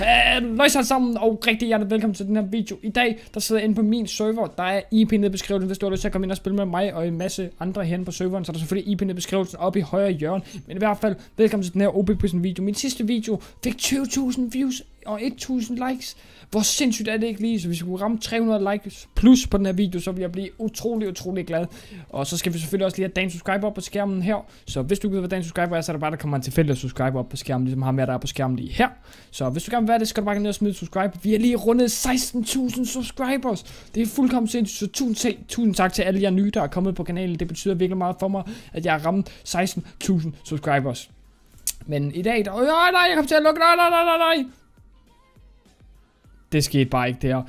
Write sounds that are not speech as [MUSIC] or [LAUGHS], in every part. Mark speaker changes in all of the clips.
Speaker 1: Øh, Løs alle sammen, og rigtig hjertelig velkommen til den her video. I dag, der sidder jeg inde på min server. Der er IP nede i beskrivelsen, hvis du har lyst til at komme ind og spille med mig og en masse andre herinde på serveren. Så er der selvfølgelig IP nede i beskrivelsen oppe i højre hjørne. Men i hvert fald, velkommen til den her OB Prison video. Min sidste video fik 20.000 views og 1000 likes. Hvor sindssygt er det ikke lige? Så hvis vi kunne ramme 300 likes plus på den her video, så vil jeg blive utrolig, utrolig glad. Og så skal vi selvfølgelig også lige have dagens subscriber op på skærmen her. Så hvis du ikke ved, hvad dagens subscriber er, så er det bare, der kommer en tilfældig subscriber op på skærmen, ligesom ham her, der er på skærmen lige her. Så hvis du gerne vil være det, så skal du bare gå ned og smide subscribe. Vi har lige rundet 16.000 subscribers. Det er fuldkommen sindssygt, så tusind, tusind tak til alle jer nye, der er kommet på kanalen. Det betyder virkelig meget for mig, at jeg har ramt 16.000 subscribers. Men i dag, der... Øh, nej, jeg kommer til at lukke. Nej, nej, nej, nej, nej. Det skete bare ikke der.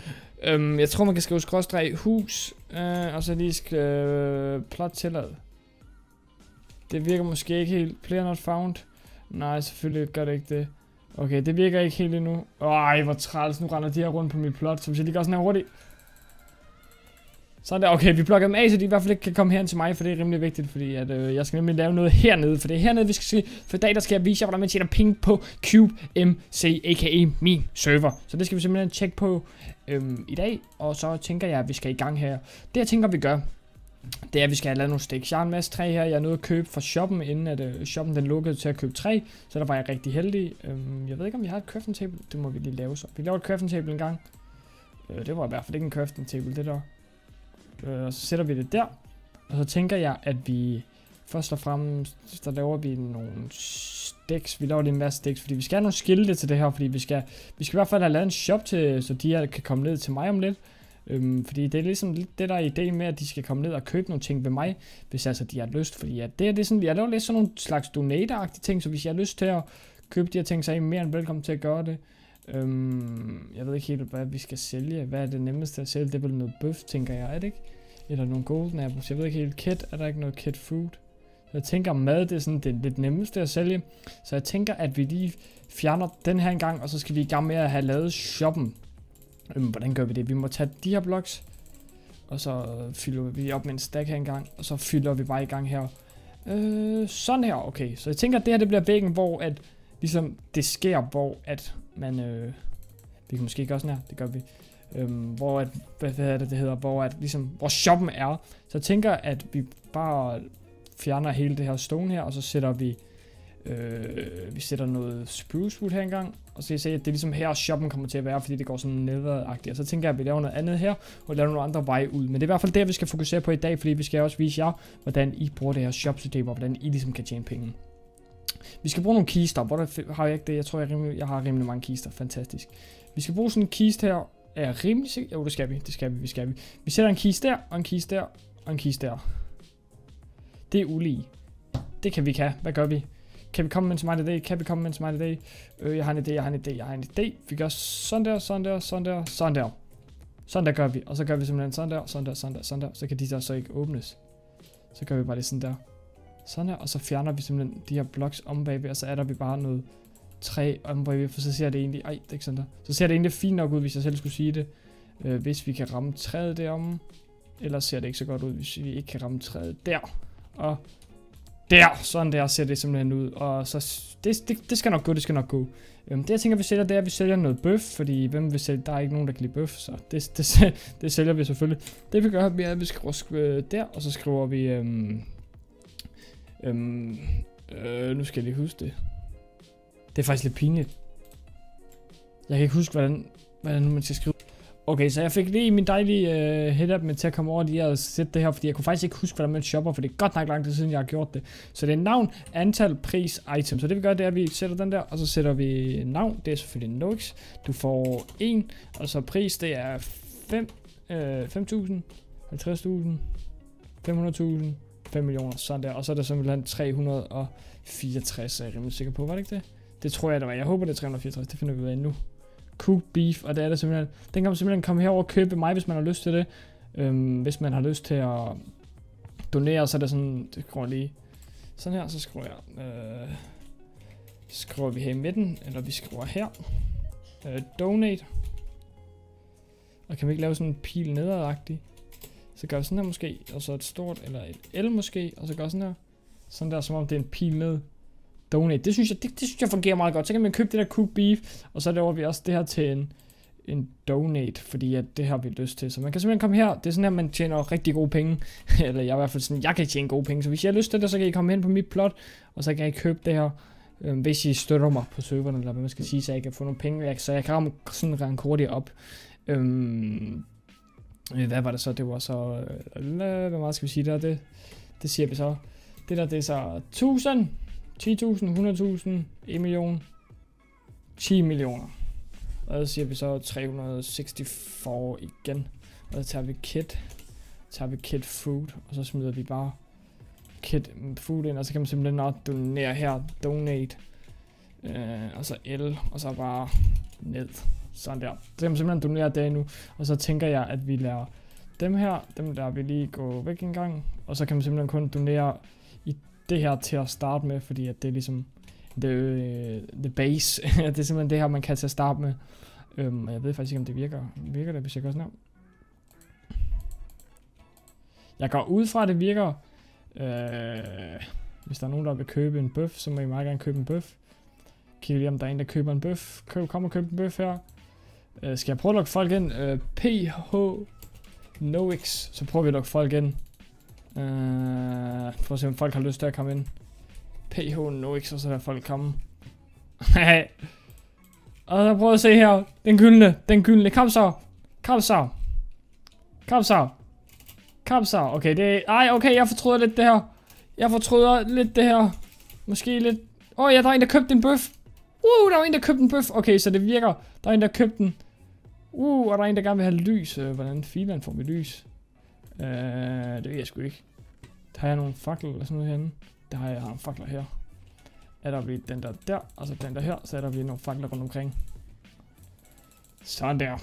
Speaker 1: Øhm, jeg tror, man kan skrive skråstreg hus, øh, og så lige skrive øh, plot tillad. Det virker måske ikke helt. Player not found. Nej, selvfølgelig gør det ikke det. Okay, det virker ikke helt endnu. Ej, hvor træls. Nu render de her rundt på mit plot, så hvis jeg lige gør sådan her hurtigt. Sådan der. Okay, vi blokker dem af, så de i hvert fald ikke kan komme hen til mig, for det er rimelig vigtigt, fordi at, øh, jeg skal nemlig lave noget hernede, for det er hernede, vi skal se. For i dag, der skal jeg vise jer, hvordan man tjener penge på Cube MC, a.k.a. min server. Så det skal vi simpelthen tjekke på øhm, i dag, og så tænker jeg, at vi skal i gang her. Det jeg tænker, vi gør, det er, at vi skal have lavet nogle sticks. Jeg har en masse træ her, jeg er nødt at købe fra shoppen, inden at øh, shoppen den lukkede til at købe træ. Så der var jeg rigtig heldig. Øhm, jeg ved ikke, om vi har et crafting table. Det må vi lige lave så. Vi laver et crafting table en gang. Øh, det var i hvert fald ikke en crafting table, det der. Øh, og så sætter vi det der. Og så tænker jeg, at vi først og fremmest, der laver vi nogle sticks. Vi laver lige en masse sticks, fordi vi skal have nogle skilte til det her, fordi vi skal, vi skal i hvert fald have lavet en shop til, så de her kan komme ned til mig om lidt. Øhm, fordi det er ligesom lidt det der er ideen med, at de skal komme ned og købe nogle ting ved mig, hvis altså de har lyst. Fordi at det, er, det er sådan, jeg laver lidt sådan nogle slags donator ting, så hvis jeg har lyst til at købe de her ting, så er I mere end velkommen til at gøre det. Øhm, jeg ved ikke helt, hvad vi skal sælge. Hvad er det nemmeste at sælge? Det er vel noget bøf, tænker jeg, er det ikke? Eller nogle golden apples. Jeg ved ikke helt. Kit, er der ikke noget kit food? Så jeg tænker, mad det er sådan det, lidt nemmeste at sælge. Så jeg tænker, at vi lige fjerner den her en gang, og så skal vi i gang med at have lavet shoppen. Øhm, hvordan gør vi det? Vi må tage de her blocks, og så fylder vi op med en stack her engang, og så fylder vi bare i gang her. Øh, sådan her, okay. Så jeg tænker, at det her det bliver væggen, hvor at, ligesom det sker, hvor at man, øh, vi kan måske gøre sådan her, det gør vi. Øhm, hvor at, hvad, hvad er det, det hedder, hvor at, ligesom, hvor shoppen er. Så jeg tænker, at vi bare fjerner hele det her stone her, og så sætter vi Øh, vi sætter noget spruce wood her engang, og så kan I se, at det er ligesom her, shoppen kommer til at være, fordi det går sådan nedadagtigt. Og så tænker jeg, at vi laver noget andet her, og laver nogle andre veje ud. Men det er i hvert fald det, vi skal fokusere på i dag, fordi vi skal også vise jer, hvordan I bruger det her shop-system, og hvordan I ligesom kan tjene penge. Vi skal bruge nogle kister. Hvor der har jeg ikke det? Jeg tror, jeg, rimelig, jeg har rimelig mange kister. Fantastisk. Vi skal bruge sådan en kiste her. Er jeg rimelig sikker? Jo, det skal vi. Det skal vi. Vi skal vi. Vi sætter en kiste der, og en kiste der, og en kiste der. Det er ulige. Det kan vi ikke have. Hvad gør vi? Kan vi komme med en smart idé? Kan vi komme med en smart idé? Øh, jeg har en idé, jeg har en idé, jeg har en idé. Vi gør sådan der, sådan der, sådan der, sådan der. Sådan der gør vi. Og så gør vi simpelthen sådan der, sådan der, sådan der, sådan der. Så kan de der så ikke åbnes. Så gør vi bare det sådan der. Sådan her, og så fjerner vi simpelthen de her blocks om bagved, og så er der vi bare noget træ om bagved, for så ser det egentlig, ej, det er ikke sådan der. Så ser det egentlig fint nok ud, hvis jeg selv skulle sige det. Øh, hvis vi kan ramme træet derom. Ellers ser det ikke så godt ud, hvis vi ikke kan ramme træet der. Og der, sådan der ser det simpelthen ud. Og så, det, det, det skal nok gå, det skal nok gå. Øhm, det jeg tænker, vi sælger, det er, at vi sælger noget bøf, fordi hvem vil sælge, der er ikke nogen, der kan lide bøf, så det, det, [LAUGHS] det sælger vi selvfølgelig. Det vi gør, er, at vi skriver øh, der, og så skriver vi, øhm, øhm, øh, nu skal jeg lige huske det. Det er faktisk lidt pinligt. Jeg kan ikke huske, hvordan, hvordan man skal skrive. Okay, så jeg fik lige min dejlige øh, head-up med til at komme over lige og sætte det her, fordi jeg kunne faktisk ikke huske, hvordan man shopper, for det er godt nok lang tid siden, jeg har gjort det. Så det er navn, antal, pris, item. Så det vi gør, det er, at vi sætter den der, og så sætter vi navn, det er selvfølgelig Nox. Du får 1, og så pris, det er 5, øh, 5.000, 50.000, 500.000, 5 millioner, sådan der. Og så er der simpelthen 364, er jeg rimelig sikker på, var det ikke det? Det tror jeg, det var. Jeg håber, det er 364, det finder vi ud af nu cooked beef, og det er det simpelthen. Den kan man simpelthen komme herover og købe mig, hvis man har lyst til det. Øhm, hvis man har lyst til at donere, så er det sådan, det går lige sådan her, så skriver jeg, øh, skriver vi her i midten, eller vi skriver her, øh, donate, og kan vi ikke lave sådan en pil nedadagtig, så gør vi sådan her måske, og så et stort, eller et L måske, og så gør sådan her, sådan der, som om det er en pil ned, donate. Det synes jeg, det, det synes jeg fungerer meget godt. Så kan man købe det der cook beef, og så laver vi også det her til en, en donate, fordi at det har vi lyst til. Så man kan simpelthen komme her. Det er sådan her, man tjener rigtig gode penge. [LAUGHS] Eller jeg er i hvert fald sådan, jeg kan tjene gode penge. Så hvis jeg har lyst til det, så kan I komme hen på mit plot, og så kan I købe det her. Øh, hvis I støtter mig på serveren, eller hvad man skal sige, så jeg kan få nogle penge, så jeg kan ramme sådan rank hurtigt op. Øhm, Øh, hvad var det så? Det var så... Øh, hvad meget skal vi sige der? Det, det siger vi så. Det der, det er så 1000, 10.000, 100.000, 1 million, 10 millioner. Og så siger vi så 364 igen. Og så tager vi kit. tager vi kit food. Og så smider vi bare kit mm, food ind. Og så kan man simpelthen også donere her. Donate. Øh, og så L. Og så bare ned. Sådan der. Så kan man simpelthen donere det nu. Og så tænker jeg, at vi lader dem her, dem der vi lige gå væk en gang. Og så kan man simpelthen kun donere i det her til at starte med, fordi at det er ligesom the, the base. [LAUGHS] det er simpelthen det her, man kan til at starte med. Øhm, jeg ved faktisk ikke, om det virker. Virker det, hvis jeg gør sådan her? Jeg går ud fra, at det virker. Øh, hvis der er nogen, der vil købe en bøf, så må I meget gerne købe en bøf. Kigger lige, om der er en, der køber en bøf. Køb, kom og køb en bøf her. Øh, skal jeg prøve at lukke folk ind? Øh, PH NoX. Så prøver vi at lukke folk ind. Øh, for at se, om folk har lyst til at komme ind. PH NoX, og så lader folk komme. [LAUGHS] og så prøv at se her. Den gyldne. Den gyldne. Kom så. Kom så. Kom så. Kom så. Okay, det er... Ej, okay, jeg fortryder lidt det her. Jeg fortryder lidt det her. Måske lidt... Åh, oh, ja, der er en, der købte en bøf. Uh, der er en, der købte en bøf. Okay, så det virker. Der er en, der købte den. Uh, og der er en, der gerne vil have lys. Øh, hvordan filan får vi lys? Uh, det ved jeg sgu ikke. Der har jeg nogle fakler eller sådan noget herinde. Der har jeg, nogle fakler her. Er der vi den der der, og så den der her, så er der vi nogle fakler rundt omkring. Sådan der.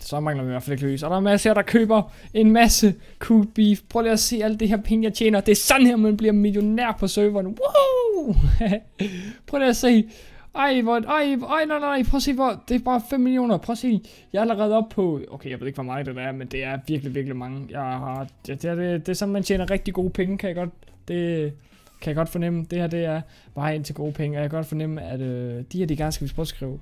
Speaker 1: Så mangler vi i hvert fald ikke lys. Og der er masser, der køber en masse cool beef. Prøv lige at se alt det her penge, jeg tjener. Det er sådan her, man bliver millionær på serveren. Woohoo! [LAUGHS] Prøv lige at se. Ej, hvor, ej, ej, nej, nej, prøv at se, hvor, det er bare 5 millioner, prøv at se, jeg er allerede op på, okay, jeg ved ikke, hvor meget det er, men det er virkelig, virkelig mange, jeg har, det, det, er, det, det er sådan, man tjener rigtig gode penge, kan jeg godt, det kan jeg godt fornemme, det her, det er bare ind til gode penge, og jeg kan godt fornemme, at øh, de her, de gerne skal vi prøve skrive,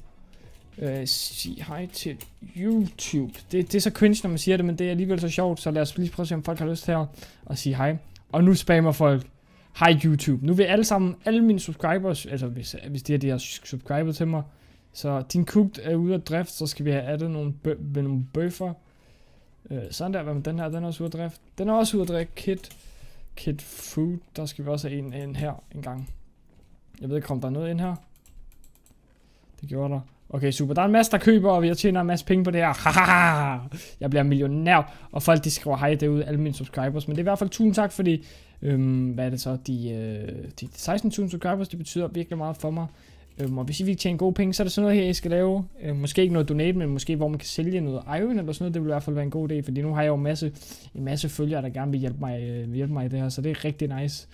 Speaker 1: øh, sig hej til YouTube, det, det er så cringe, når man siger det, men det er alligevel så sjovt, så lad os lige prøve at se, om folk har lyst til og at sige hej, og nu spammer folk, Hej YouTube. Nu vil alle sammen, alle mine subscribers, altså hvis, hvis de her de har subscriber til mig, så din cooked er ude af drift, så skal vi have addet nogle, bø nogle bøffer. Øh, sådan der, hvad med den her, den er også ude af drift. Den er også ude af drift, kit, kit food, der skal vi også have en, en her en gang. Jeg ved ikke, om der er noget ind her. Det gjorde der. Okay, super. Der er en masse, der køber, og vi tjener en masse penge på det her. jeg bliver millionær, og folk de skriver hej derude, alle mine subscribers. Men det er i hvert fald tusind tak, fordi Øhm, hvad er det så? De, øh, de 16.000 subscribers, det betyder virkelig meget for mig. Øhm, og hvis I vil tjene gode penge, så er der sådan noget her, I skal lave. Øhm, måske ikke noget donate, men måske hvor man kan sælge noget iron eller sådan noget. Det vil i hvert fald være en god idé, fordi nu har jeg jo en masse, en masse følgere, der gerne vil hjælpe mig, øh, hjælpe mig i det her. Så det er rigtig nice.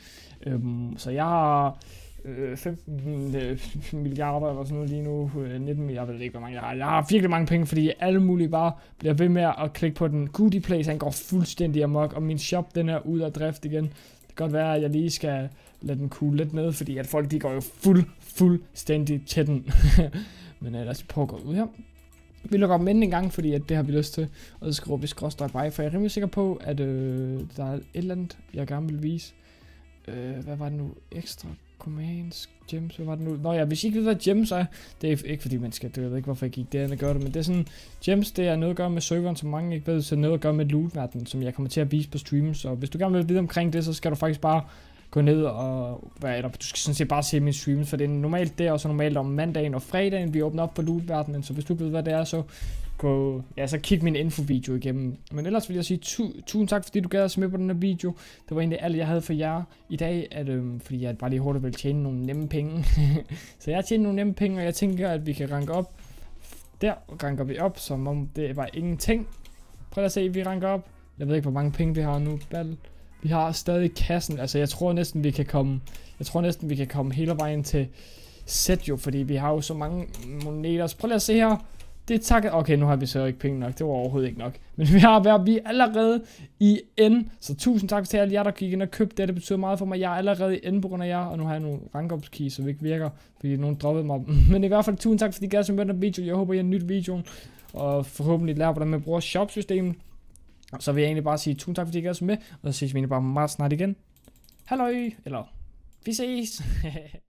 Speaker 1: Øhm, så jeg har øh, 15 øh, [LAUGHS] milliarder eller sådan noget lige nu. Øh, 19 jeg ved ikke, hvor mange jeg har. Jeg har virkelig mange penge, fordi alle mulige bare bliver ved med at klikke på den. Goodie Place, han går fuldstændig amok, og min shop, den er ud af drift igen. Det kan godt være, at jeg lige skal lade den cool lidt ned, fordi at folk de går jo fuld, fuldstændig til den. [LAUGHS] Men uh, lad os prøve at gå ud her. Vi lukker op en gang, fordi at det har vi lyst til. Og så skriver vi skråstrej by, for jeg er rimelig sikker på, at øh, der er et eller andet, jeg gerne vil vise. Øh, hvad var det nu? Ekstra commands, gems, hvad var det nu? Nå ja, hvis I ikke ved, hvad gems er, det er ikke fordi man skal, det, jeg ved ikke, hvorfor jeg gik derhen og gør det, men det er sådan, gems, det er noget at gøre med serveren, som mange ikke ved, så noget at gøre med loot som jeg kommer til at vise på streamen, så hvis du gerne vil vide omkring det, så skal du faktisk bare gå ned og, hvad er der, du skal sådan set bare se min stream, for det er normalt der, og så normalt om mandagen og fredagen, vi åbner op for loot så hvis du ved, hvad det er, så gå, ja, så kig min infovideo igennem. Men ellers vil jeg sige tu tusind tak, fordi du gad at med på den her video. Det var egentlig alt, jeg havde for jer i dag, at, øhm, fordi jeg bare lige hurtigt vil tjene nogle nemme penge. [LAUGHS] så jeg tjener nogle nemme penge, og jeg tænker, at vi kan ranke op. Der ranker vi op, som om det var ingenting. Prøv at se, vi ranker op. Jeg ved ikke, hvor mange penge vi har nu. Battle. Vi har stadig kassen. Altså, jeg tror næsten, vi kan komme... Jeg tror næsten, vi kan komme hele vejen til set jo, fordi vi har jo så mange moneter. Så prøv lige at se her. det tak. Okay, nu har vi så ikke penge nok. Det var overhovedet ikke nok. Men vi har været vi er allerede i N. Så tusind tak til alle jer, der gik ind og købte det. Det betyder meget for mig. Jeg er allerede i N på grund af jer. Og nu har jeg nogle rankopskeys, som ikke virker. Fordi nogen droppede mig. [LAUGHS] Men i hvert fald tusind tak, fordi I gad som den video. Jeg håber, I har nyt videoen. Og forhåbentlig lærer, hvordan man bruger shopsystemet. Så vil jeg egentlig bare sige tusind tak, fordi I gad som med. Og så ses vi egentlig bare meget snart igen. Halløj! Eller vi ses! [LAUGHS]